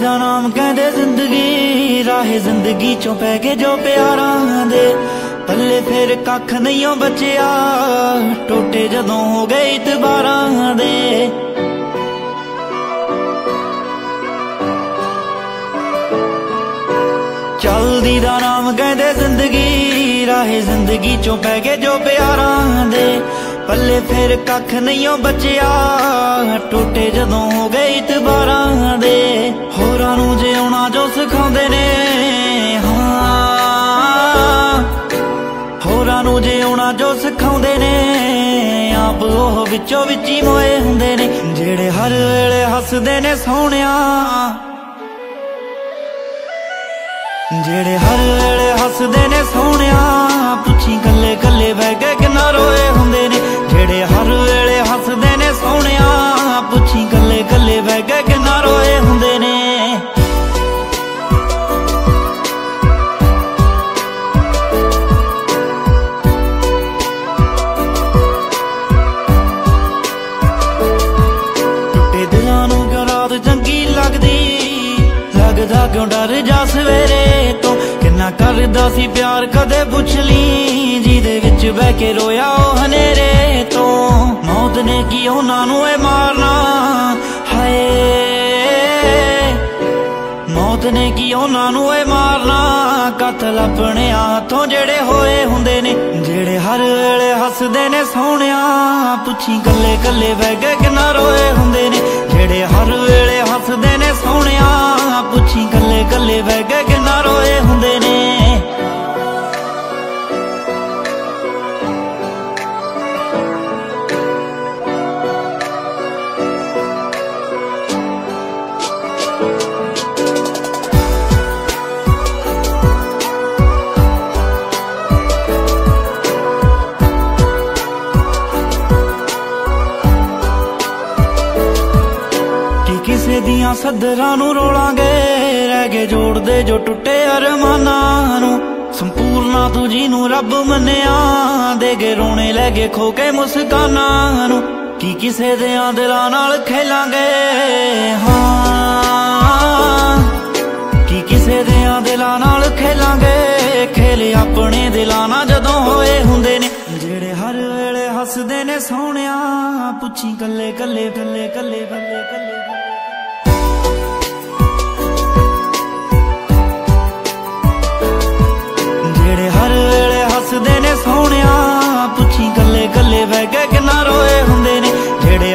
ਦਾ ਨਾਮ ਕਹਿੰਦੇ ਜ਼ਿੰਦਗੀ, ਰਾਹੇ ਜ਼ਿੰਦਗੀ ਚੋਂ ਪੈ ਕੇ ਜੋ ਪਿਆਰਾਂ ਦੇ। ਪੱਲੇ ਫੇਰ ਕੱਖ ਨਹੀਂ ਨਹੀਂਓ ਬਚਿਆ, ਟੋਟੇ ਜਦੋਂ ਹੋ ਗਏ ਇਤਬਾਰਾਂ ਦੇ। ਚੱਲਦੀ ਦਾ ਨਾਮ ਕਹਿੰਦੇ ਜ਼ਿੰਦਗੀ, ਰਾਹੇ ਜ਼ਿੰਦਗੀ ਚੋਂ ਪੈ ਕੇ ਜੋ ਪਿਆਰਾਂ ਦੇ। ਪੱਲੇ ਫੇਰ ਕੱਖ ਨਹੀਂਓ ਬਚਿਆ, ਟੁੱਟੇ ਜਦੋਂ ਹੋ ਗਏ ਇਤਬਾਰਾਂ ਨੂੰ ਜੋ ਸਿਖਾਉਂਦੇ ਨੇ, ਆਪ ਉਹ ਵਿੱਚੋਂ ਵਿੱਚ ਹੀ ਮੋਏ ਹੁੰਦੇ ਨੇ, ਜਿਹੜੇ ਹਰ ਵੇਲੇ ਹੱਸਦੇ ਨੇ ਸੋਹਣਿਆ। ਜਿਹੜੇ ਹਰ ਵੇਲੇ ਹੱਸਦੇ ਨੇ ਸੋਹਣਿਆ, ਪੁੱਛੀ ਕੱਲੇ ਲੱਗਦਾ ਕਿਉਂ ਡਰ ਜਾ ਸਵੇਰੇ ਤੋਂ? ਕਿੰਨਾ ਕਰਦਾ ਸੀ ਪਿਆਰ, ਕਦੇ ਪੁੱਛ ਲਈ। ਜਿਹਦੇ ਵਿੱਚ ਬਹਿ ਕੇ ਰੋਇਆ ਉਹ ਹਨੇਰੇ ਤੋਂ। ਮੌਤ ਨੇ ਕੀ ਉਹਨਾਂ ਨੂੰ ਇਹ ਮਾਰਨਾ? ਹਾਏ। ਮੌਤ ਨੇ ਕੀ ਉਹਨਾਂ ਨੂੰ ਇਹ ਮਾਰਨਾ? ਕਤਲ ਆਪਣੇ ਹੱਥੋਂ ਜਿਹੜੇ ਹੋਏ ਹੁੰਦੇ ਨੇ। ਜਿਹੜੇ ਹਰ ਵੇਲੇ ਹੱਸਦੇ ਨੇ ਸੋਹਣਿਆ। ਪੁੱਛੀ ਕੱਲੇ ਕੱਲੇ ਬਹਿ ਕੇ ਕਿੰਨਾ ਦੀਆਂ ਸਦਰਾਂ ਨੂੰ ਰੋਲਾਂਗੇ, ਰਹਿ ਗਏ ਜੋੜਦੇ ਜੋ ਟੁੱਟੇ ਅਰਮਾਨਾਂ ਨੂੰ। ਸੰਪੂਰਨਾ ਤੂੰ ਜੀ ਨੂੰ ਰੱਬ ਮੰਨਿਆ, ਦੇ ਰੋਣੇ ਲੈ ਗਏ ਖੋ ਕੇ ਮੁਸਕਾਨਾਂ ਨੂੰ। ਕੀ ਕਿਸੇ ਦਿਆਂ ਦਿਲਾਂ ਨਾਲ ਖੇਲਾਂਗੇ? ਹਾਂ, ਕੀ ਕਿਸੇ ਦਿਆਂ ਦਿਲਾਂ ਨਾਲ ਖੇਲਾਂਗੇ? ਖੇਲ ਆਪਣੇ ਦਿਲਾਂ ਨਾਲ ਜਦੋਂ ਹੋਏ ਹੁੰਦੇ ਨੇ। ਜਿਹੜੇ ਹਰ ਵੇਲੇ ਹੱਸਦੇ ਨੇ ਸੋਹਣਿਆ, ਪੁੱਛੀ ਕੱਲੇ ਕੱਲੇ ਕੱਲੇ ਕੱਲੇ ਕੱਲੇ ਕੱਲੇ। ਵੈ ਗਗਨਾ ਰੋਏ ਹੁੰਦੇ ਨੇ ਜਿਹੜੇ